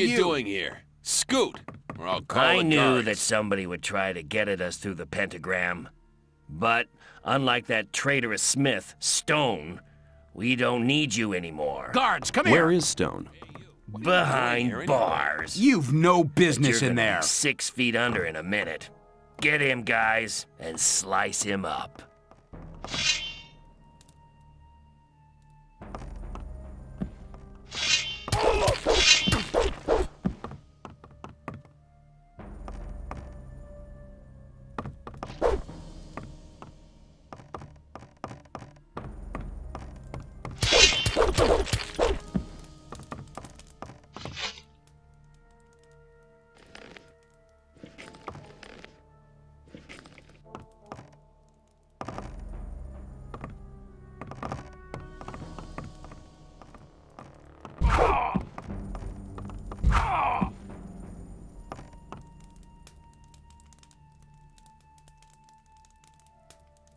you, you doing here? Scoot, or I'll call I knew guards. that somebody would try to get at us through the pentagram. But, unlike that traitorous Smith, Stone, we don't need you anymore. Guards, come Where here. is Stone? Behind here anyway? bars. You've no business you're in gonna be there. Six feet under in a minute. Get him, guys, and slice him up.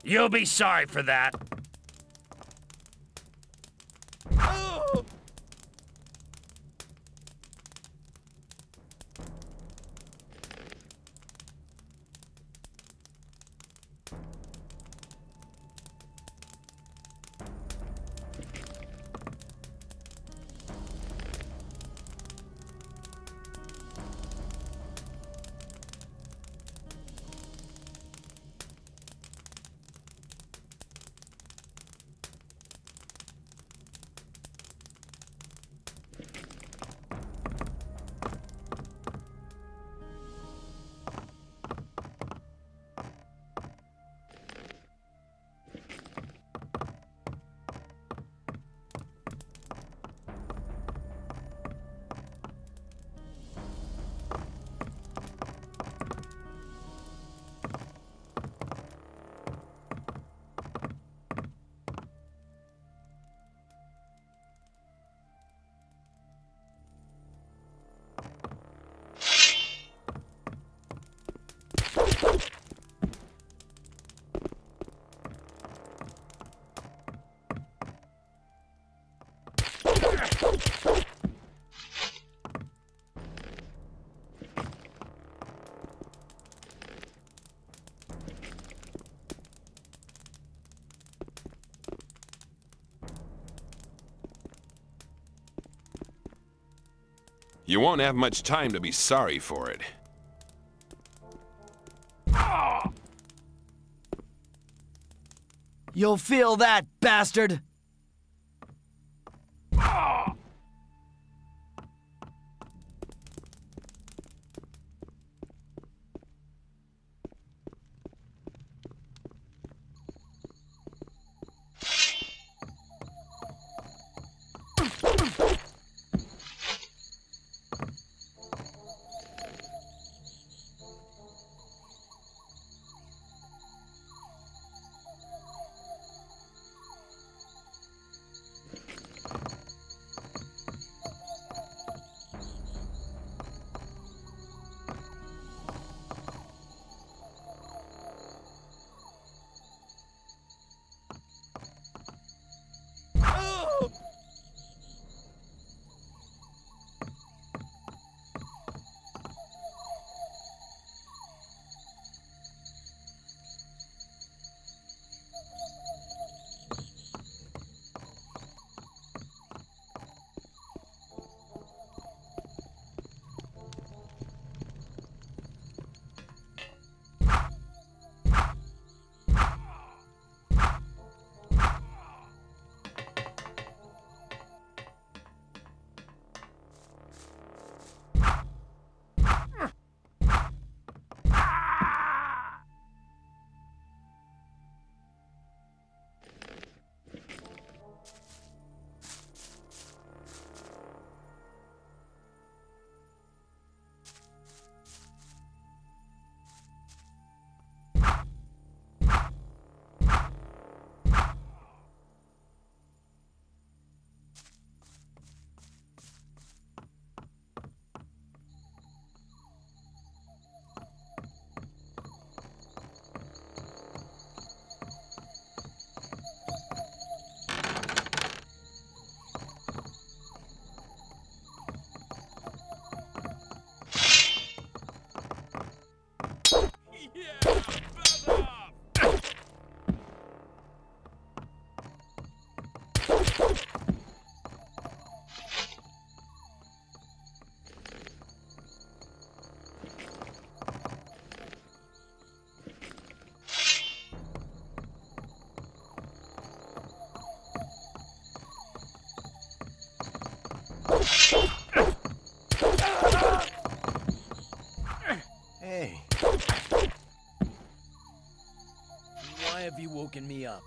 You'll be sorry for that. You won't have much time to be sorry for it. You'll feel that, bastard! Hey. Why have you woken me up?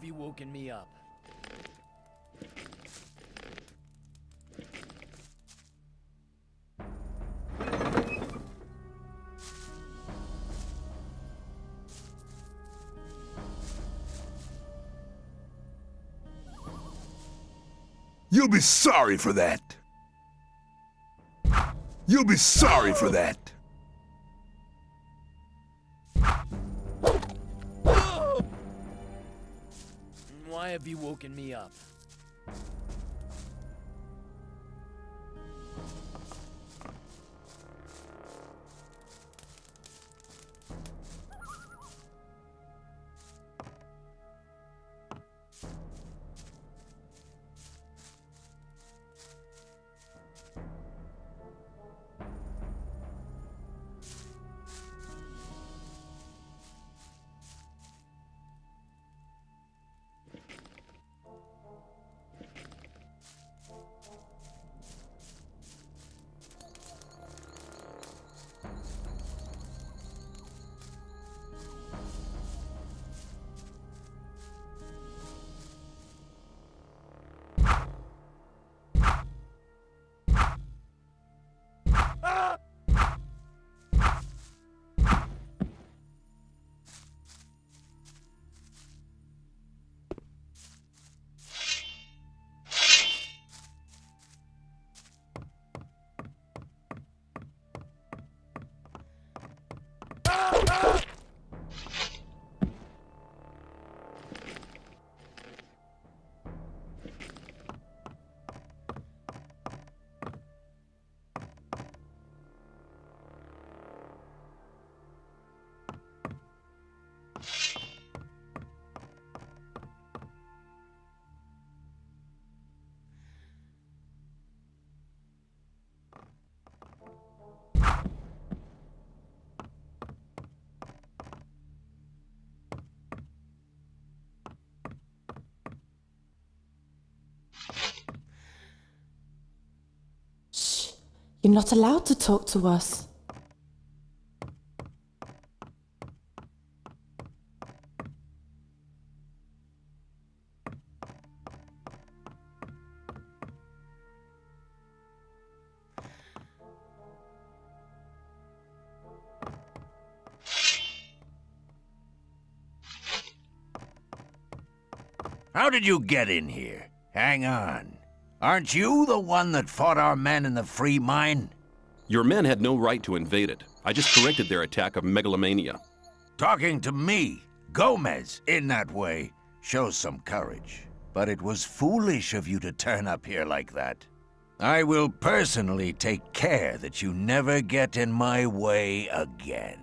Have you woken me up? You'll be sorry for that. You'll be sorry for that. Woken me up? You're not allowed to talk to us. How did you get in here? Hang on. Aren't you the one that fought our men in the free mine? Your men had no right to invade it. I just corrected their attack of megalomania. Talking to me, Gomez, in that way, shows some courage. But it was foolish of you to turn up here like that. I will personally take care that you never get in my way again.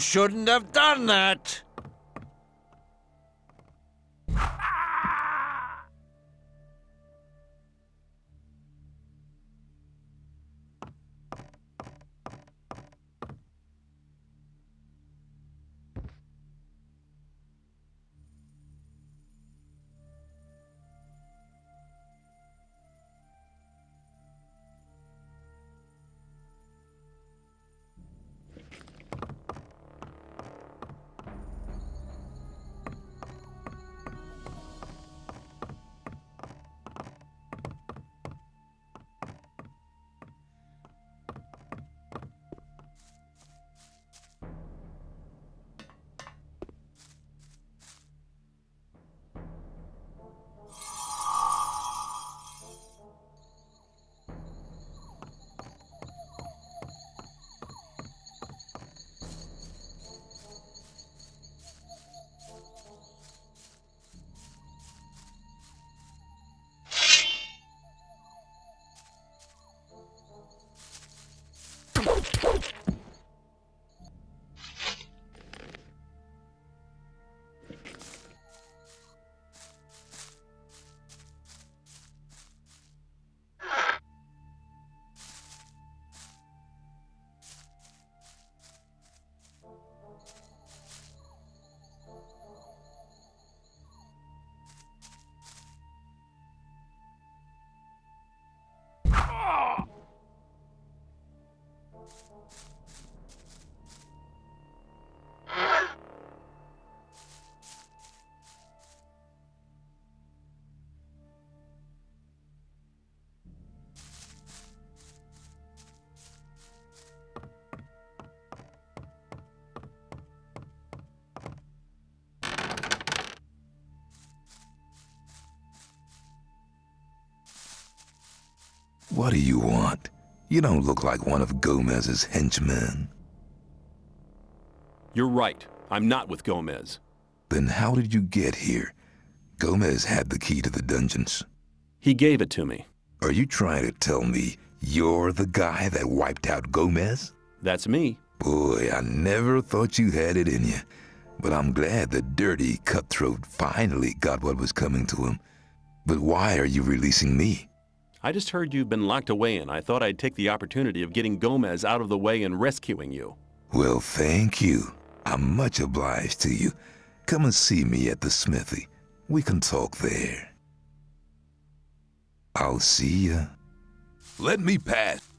Shouldn't have done that! What do you want? You don't look like one of Gomez's henchmen. You're right. I'm not with Gomez. Then how did you get here? Gomez had the key to the dungeons. He gave it to me. Are you trying to tell me you're the guy that wiped out Gomez? That's me. Boy, I never thought you had it in you. But I'm glad the dirty cutthroat finally got what was coming to him. But why are you releasing me? I just heard you've been locked away, and I thought I'd take the opportunity of getting Gomez out of the way and rescuing you. Well, thank you. I'm much obliged to you. Come and see me at the smithy. We can talk there. I'll see ya. Let me pass.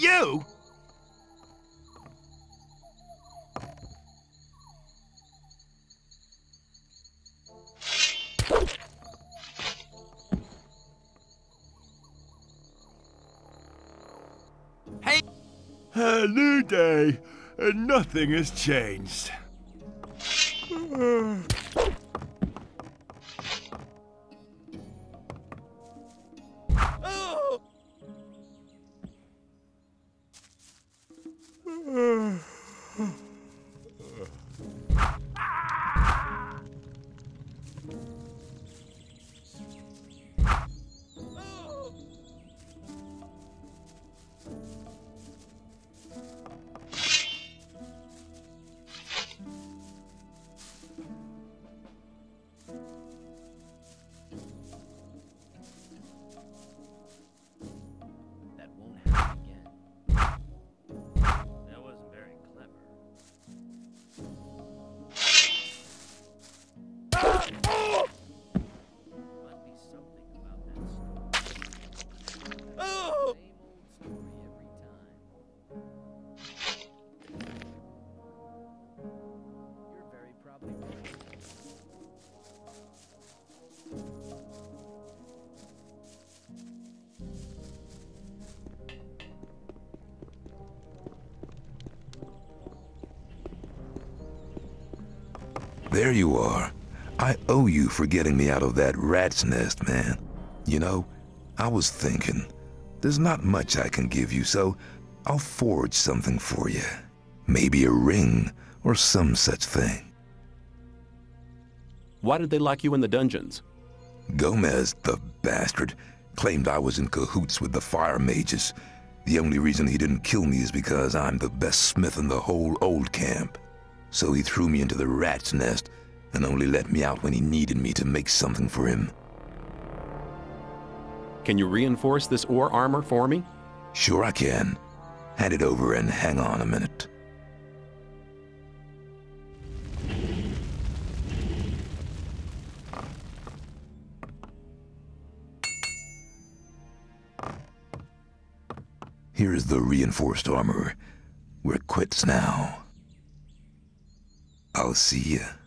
You! Hey! A new day, and nothing has changed. There you are. I owe you for getting me out of that rat's nest, man. You know, I was thinking, there's not much I can give you, so I'll forge something for you. Maybe a ring or some such thing. Why did they lock you in the dungeons? Gomez, the bastard, claimed I was in cahoots with the fire mages. The only reason he didn't kill me is because I'm the best smith in the whole old camp. So he threw me into the rat's nest and only let me out when he needed me to make something for him. Can you reinforce this ore armor for me? Sure I can. Hand it over and hang on a minute. Here's the reinforced armor. We're quits now. I'll see ya.